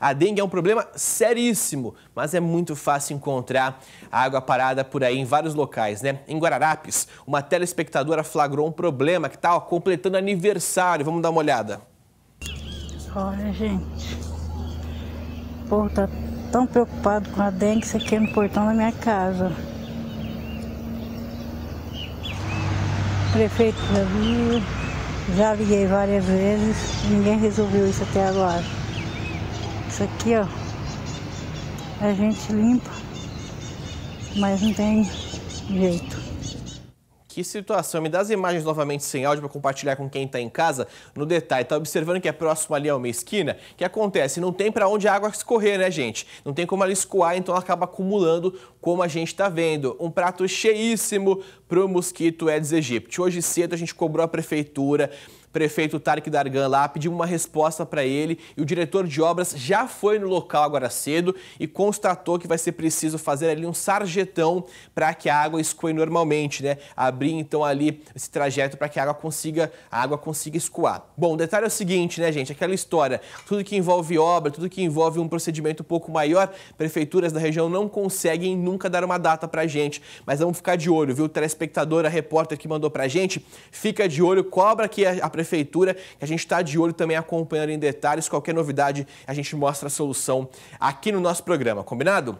A dengue é um problema seríssimo, mas é muito fácil encontrar água parada por aí em vários locais, né? Em Guararapes, uma telespectadora flagrou um problema que está completando aniversário. Vamos dar uma olhada. Olha, gente, o povo tá tão preocupado com a dengue, isso aqui é no portão da minha casa. Prefeito já liguei várias vezes, ninguém resolveu isso até agora. Isso aqui, ó, a gente limpa, mas não tem jeito. Que situação. Me dá as imagens novamente sem áudio para compartilhar com quem está em casa. No detalhe, está observando que é próximo ali a uma esquina. O que acontece? Não tem para onde a água escorrer, né, gente? Não tem como ela escoar, então ela acaba acumulando, como a gente está vendo. Um prato cheíssimo para o mosquito Aedes aegypti. Hoje cedo a gente cobrou a prefeitura prefeito Tarek Dargan lá, pedimos uma resposta para ele e o diretor de obras já foi no local agora cedo e constatou que vai ser preciso fazer ali um sarjetão para que a água escoe normalmente, né? Abrir então ali esse trajeto para que a água consiga, a água consiga escoar. Bom, o detalhe é o seguinte, né, gente? Aquela história, tudo que envolve obra, tudo que envolve um procedimento um pouco maior, prefeituras da região não conseguem nunca dar uma data para gente, mas vamos ficar de olho, viu? O telespectador, a repórter que mandou para gente, fica de olho, cobra que a prefeitura prefeitura, que a gente está de olho também acompanhando em detalhes. Qualquer novidade, a gente mostra a solução aqui no nosso programa, combinado?